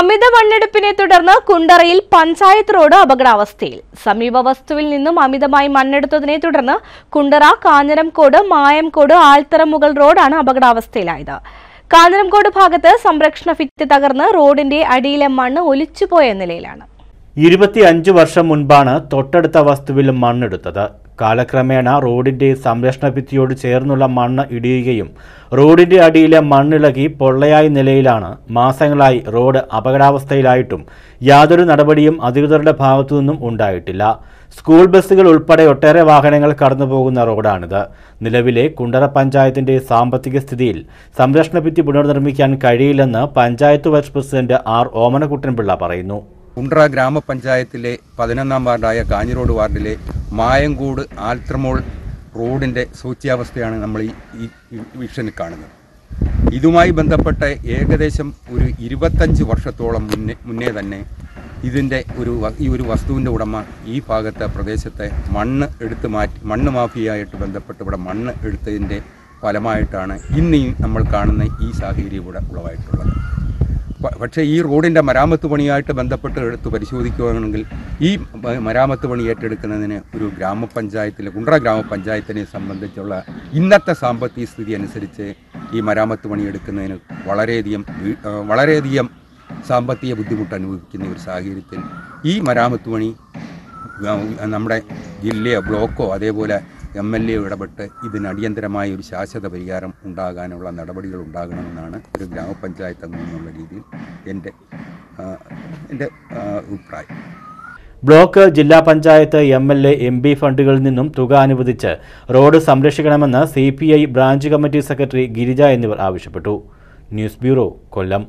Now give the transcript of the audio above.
അമിത മണ്ണെടുപ്പിനെ തുടർന്ന് കുണ്ടറയിൽ പഞ്ചായത്ത് റോഡ് അപകടാവസ്ഥയിൽ. സമീപ വസ്തുവിൽ നിന്നും അമിതമായി മണ്ണെടുത്തതിനെ തുടർന്ന് കുണ്ടറ കാഞ്ഞിരംകോട് മായംകോട് ആൽത്തറമുകൾ റോഡാണ് അപകടാവസ്ഥയിലായത്. കാഞ്ഞിരംകോട് ഭാഗത്ത് സംരക്ഷണ ഭിത്തി തകർന്ന് റോഡിന്റെ അടിയിലെ മണ്ണ് ഒലിച്ചുപോയ നിലയിലാണ്. ഇരുപത്തിയഞ്ച് വർഷം മുൻപാണ് തൊട്ടടുത്ത വസ്തുവിൽ മണ്ണെടുത്തത്. കാലക്രമേണ റോഡിന്റെ സംരക്ഷണ ഭിത്തിയോട് ചേർന്നുള്ള മണ്ണ് ഇടിയുകയും റോഡിന്റെ അടിയിലെ മണ്ണിളകി പൊള്ളയായ നിലയിലാണ് മാസങ്ങളായി റോഡ് അപകടാവസ്ഥയിലായിട്ടും യാതൊരു നടപടിയും അധികൃതരുടെ ഭാഗത്തു നിന്നും ഉണ്ടായിട്ടില്ല. സ്കൂൾ ബസ്സുകൾ ഉൾപ്പെടെ ഒട്ടേറെ വാഹനങ്ങൾ കടന്നുപോകുന്ന റോഡാണിത്. നിലവിലെ കുണ്ടറ പഞ്ചായത്തിന്റെ സാമ്പത്തിക സ്ഥിതിയിൽ സംരക്ഷണ ഭിത്തി പുനർനിർമ്മിക്കാൻ കഴിയില്ലെന്ന് panchayat vice president R Omanakuttan Pillai പറയുന്നു. കുണ്ട്ര ഗ്രാമപഞ്ചായത്തിലെ പതിനൊന്നാം വാർഡായ കാഞ്ഞിരോട് വാർഡിലെ മായങ്കൂട് ആൽത്രമോൾ റോഡിന്റെ സൂച്യാവസ്ഥയാണ് നമ്മൾ ഈ വിഷനിൽ കാണുന്നത്. ഇതുമായി ബന്ധപ്പെട്ട ഏകദേശം ഒരു ഇരുപത്തഞ്ച് വർഷത്തോളം മുന്നേ മുന്നേ തന്നെ ഇതിന്റെ ഒരു ഈ ഒരു വസ്തുവിന്റെ ഉടമ ഈ ഭാഗത്തെ പ്രദേശത്തെ മണ്ണ് എടുത്ത് മാറ്റി മണ്ണ് മാഫിയായിട്ട് ബന്ധപ്പെട്ട് ഇവിടെ മണ്ണ് എടുത്തതിന്റെ ഫലമായിട്ടാണ് ഇന്ന് നമ്മൾ കാണുന്ന ഈ സാഹചര്യം ഇവിടെ ഉളവായിട്ടുള്ളത്. പക്ഷേ ഈ റോഡിന്റെ മരാമത്ത് പണിയായിട്ട് ബന്ധപ്പെട്ട് എടുത്ത് പരിശോധിക്കുകയാണെങ്കിൽ ഈ മരാമത്ത് പണി ഏറ്റെടുക്കുന്നതിന് ഒരു ഗ്രാമപഞ്ചായത്തിലെ കുണ്ട്ര ഗ്രാമപഞ്ചായത്തിനെ സംബന്ധിച്ചുള്ള ഇന്നത്തെ സാമ്പത്തിക സ്ഥിതി അനുസരിച്ച് ഈ മരാമത്ത് പണി എടുക്കുന്നതിന് വളരെയധികം വളരെയധികം സാമ്പത്തിക ബുദ്ധിമുട്ട് അനുഭവിക്കുന്ന ഒരു സാഹചര്യത്തിൽ ഈ മരാമത്ത് പണി നമ്മുടെ ജില്ലയോ ബ്ലോക്കോ അതേപോലെ എം എൽ എ ഇടപെട്ട് ഇതിന് അടിയന്തരമായ ഒരു ശാശ്വത പരിഹാരം ഉണ്ടാകാനുള്ള നടപടികൾ ഉണ്ടാകണമെന്നാണ് ഒരു ഗ്രാമപഞ്ചായത്ത് അംഗം എന്നുള്ള രീതിയിൽ എന്റെ എന്റെ അഭിപ്രായം. ബ്ലോക്ക് ജില്ലാ panchayat M L A M P ഫണ്ടുകളിൽ നിന്നും തുക അനുവദിച്ച് road സംരക്ഷിക്കണമെന്ന് C P I branch committee secretary Girija എന്നിവർ ആവശ്യപ്പെട്ടു. News bureau Kollam.